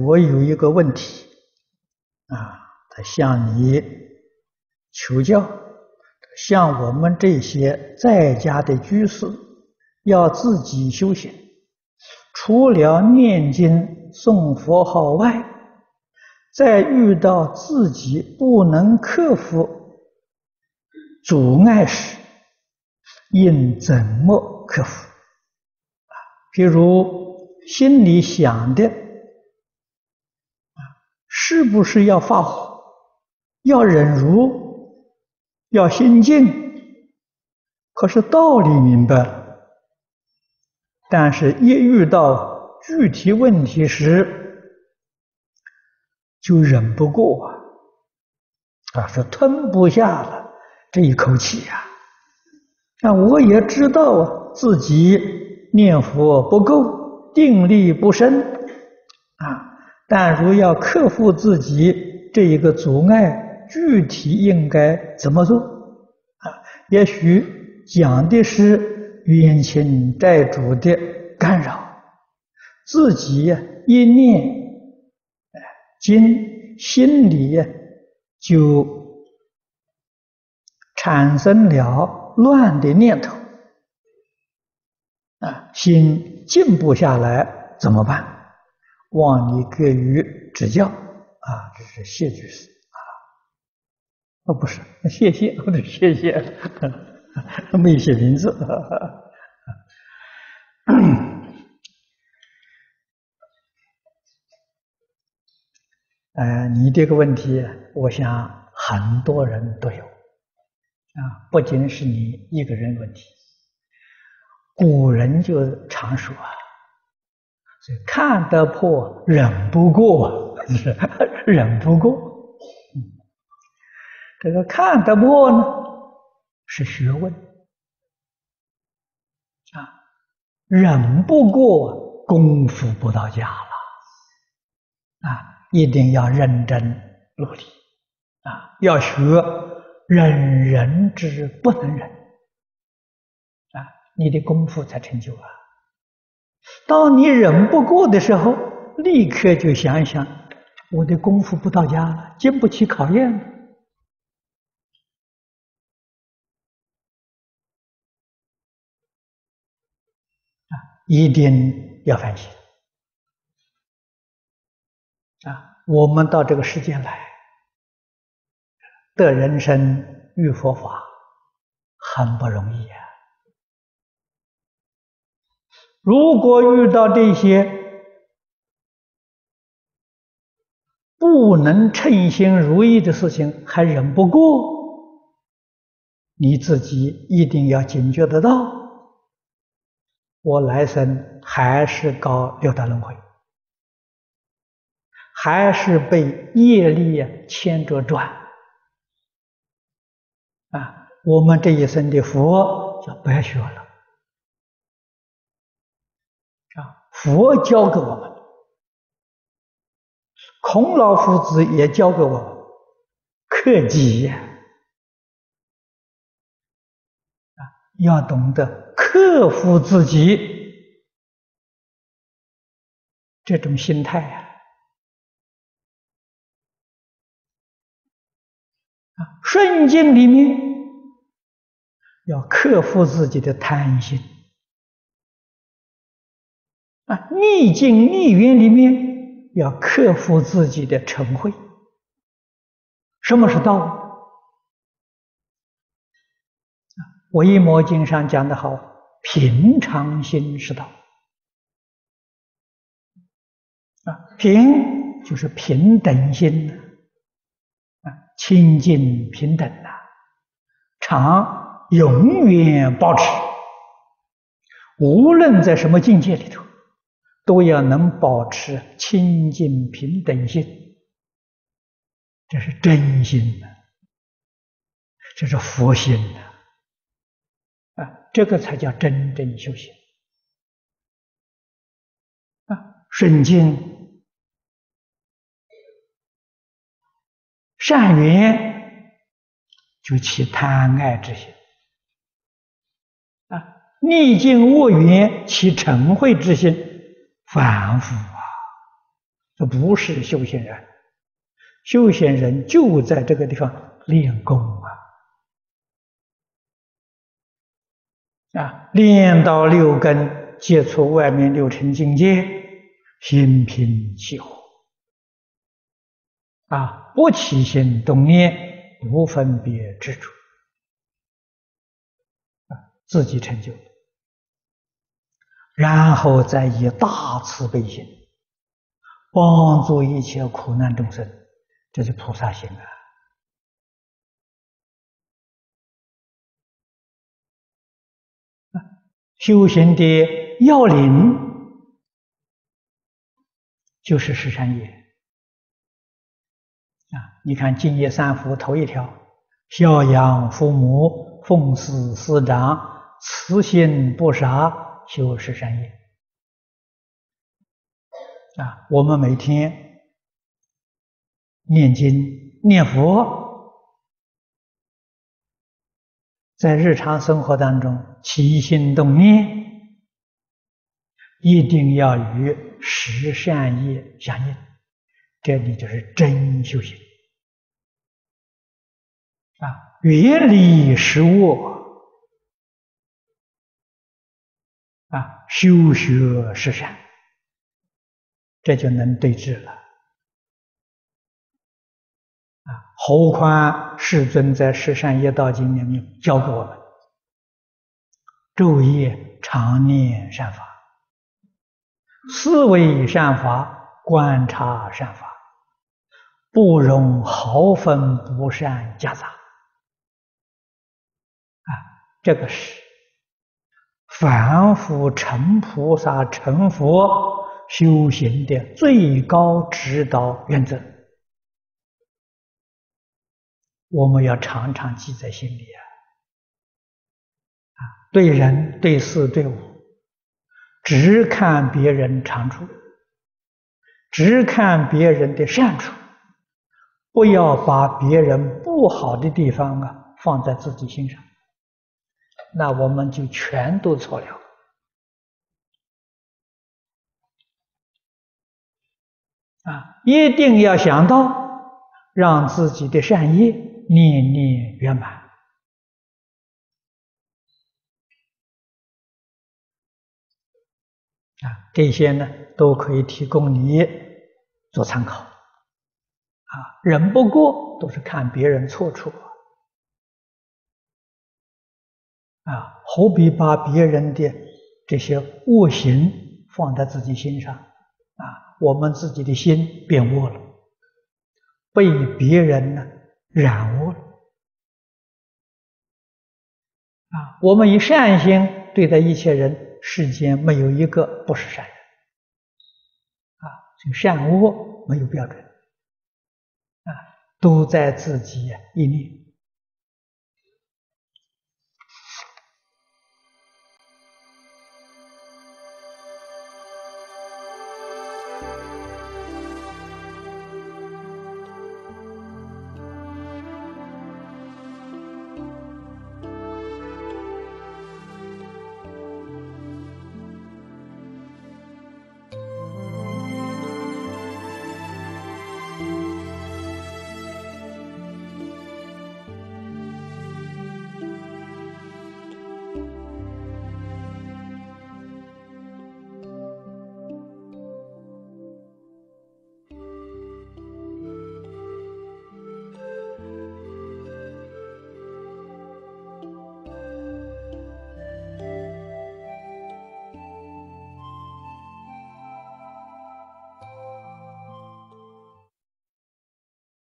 我有一个问题啊，他向你求教，向我们这些在家的居士，要自己修行，除了念经诵佛号外，在遇到自己不能克服阻碍时，应怎么克服？啊，譬如心里想的，是不是要发火？要忍辱？要心静？可是道理明白了，但是一遇到具体问题时，就忍不过啊，啊，是吞不下了这一口气呀。那我也知道啊自己念佛不够，定力不深，啊，但如要克服自己这一个阻碍，具体应该怎么做？啊，也许讲的是冤亲债主的干扰，自己呀一念，哎，经心里就产生了。乱的念头啊，心静不下来怎么办？望你给予指教啊！这是谢居士啊，哦，不是，谢谢，或者谢谢，没写名字。呃，你这个问题，我想很多人都有。啊，不仅是你一个人问题，古人就常说啊，看得破，忍不过，是 忍不过。这个看得破呢，是学问啊，忍不过，功夫不到家了啊，一定要认真努力啊，要学。忍人之不能忍啊，你的功夫才成就啊。当你忍不过的时候，立刻就想一想，我的功夫不到家了，经不起考验啊，一定要反省啊。我们到这个世界来。的人生遇佛法很不容易啊！如果遇到这些不能称心如意的事情，还忍不过，你自己一定要警觉得到，我来生还是搞六道轮回，还是被业力牵着转。啊，我们这一生的佛就白学了啊！佛教给我们，孔老夫子也教给我们克己呀！啊，要懂得克服自己这种心态呀！啊，顺境里面要克服自己的贪心啊，逆境逆缘里面要克服自己的嗔恚。什么是道？啊，《维摩经》上讲的好，平常心是道。啊，平就是平等心啊。清净平等呐，常永远保持，无论在什么境界里头，都要能保持清净平等心，这是真心的，这是佛心的，啊，这个才叫真正修行。啊，顺境。善缘就起贪爱之心。啊，逆境恶缘起嗔恚之心，反复啊这不是修行人，修行人就在这个地方练功啊，啊，练到六根接触外面六尘境界，心平气和，啊，不起心动念，不分别执着，啊，自己成就，然后再以大慈悲心。帮助一切苦难众生，这是菩萨心啊！修行的要领就是十善业啊！你看《净业三福》头一条：孝养父母，奉事师长，慈心不杀，修十善业。啊，我们每天念经念佛，在日常生活当中起心动念，一定要与十善业相应，这里就是真修行啊，远离食物啊，修学十善。这就能对治了啊！何况世尊在《十善业道经》里面教给我们：昼夜常念善法，思维善法，观察善法，不容毫分不善夹杂。啊，这个是凡夫成菩萨成佛。修行的最高指导原则，我们要常常记在心里啊！啊，对人、对事、对物，只看别人长处，只看别人的善处，不要把别人不好的地方啊放在自己心上，那我们就全都错了。啊，一定要想到让自己的善业念念圆满啊，这些呢都可以提供你做参考啊。人不过都是看别人错处啊，何必把别人的这些恶行放在自己心上啊？我们自己的心变恶了，被别人呢染污了啊！我们以善心对待一切人，世间没有一个不是善人啊！这个善恶没有标准啊，都在自己一念